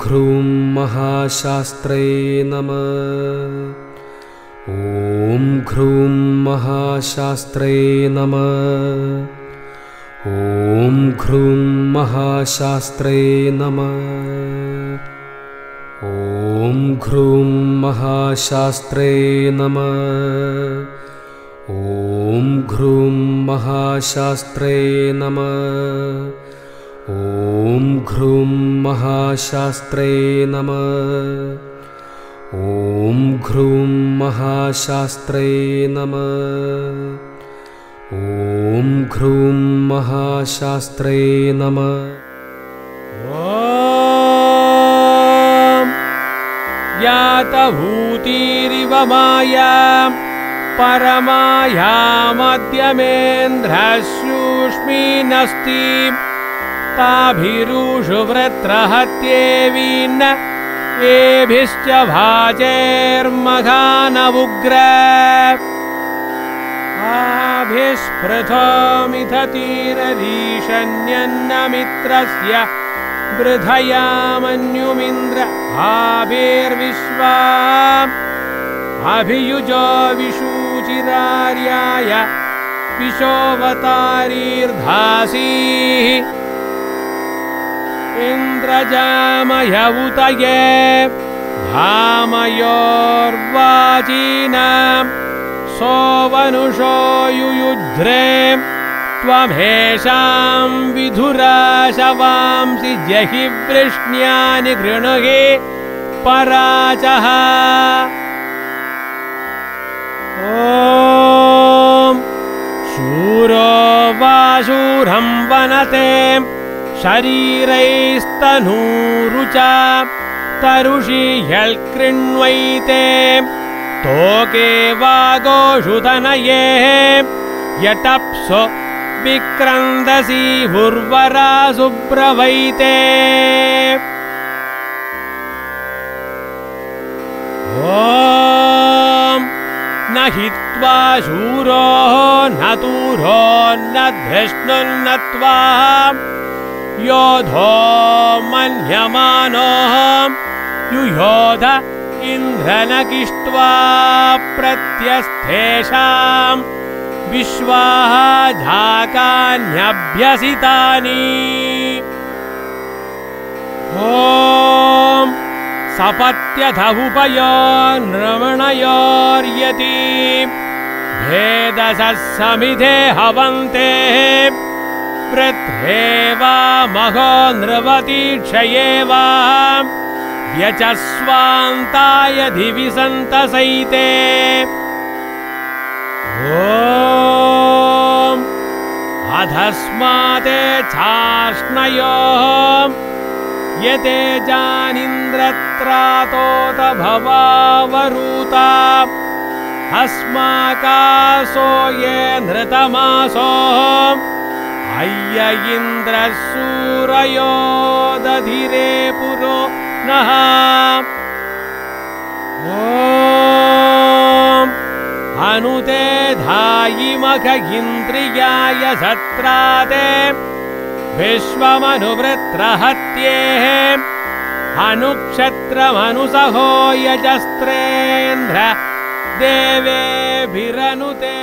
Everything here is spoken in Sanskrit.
घ्रूं महाशास्त्रे नमः। ॐ घ्रूं महाशास्त्रे नमः। ॐ घ्रूं महाशास्त्रे नमः। ॐ घ्रूं महाशास्त्रे नमः। ॐ घ्रूं महाशास्त्रे नमः ॐ महाशास्त्रे नमः। ॐ घ्रूं महाशास्त्रे नमः। ॐ घ्रूं महाशास्त्रे नमः। यातभूतिरिव माया परमाया मध्यमेन्द्रशूष्मीनस्ति ताभिरुषु वृत्रहत्येवीन्न एभिश्च भाजेर्मघानवुग्र। आभिस्पृथोमिथ तीररीशन्यन्नमित्रस्य वृधयामन्युमिन्द्र आभिर्विश्वा। अभियुजो विशूचिरार्याय विशोऽवतारीर्धासीः इन्द्रजामय उतये धामयोर्वाचीनाम् सोऽवनुषो युयुध्रे त्वमेषां विधुराशवांसि जहि वृष्ण्यानि गृणुहि पराचः। ॐ शूरो वाशूरं वनते शरीरैस्तनूरुचा तरुषि ह्यल्कृण्वैते तोके वागोषुतनये यटप्सु विक्रन्दसि भुर्वरा सुब्रवैते। न हित्वा शूरो न तूरो न धृष्णुन्नत्वा योधो मन्यमानो युयोध इन्द्रनकिष्ट्वा प्रत्यस्थेषाम् विश्वाः झाकान्यभ्यसितानि। ॐ सपत्यधमुपयो नृमणयोर्यति भेदसः समिधे हवन्ते वृत्रे महो नृवतीक्षये वा व्यचस्वान्ताय दिवि सन्तसैते। ॐ अधस्माते छाष्णयोः। यते जानीन्द्रत्रातोत भवावरूता अस्माकासो ये नृतमासो अय्य इन्द्रः सूरयो दधिरे पुरो नः। ॐ अनुते धायिमख इन्द्रियाय सत्राते विश्वमनुवृत्रहत्येः अनुक्षत्रमनुसहो यजस्त्रेन्द्र देवेभिरनुते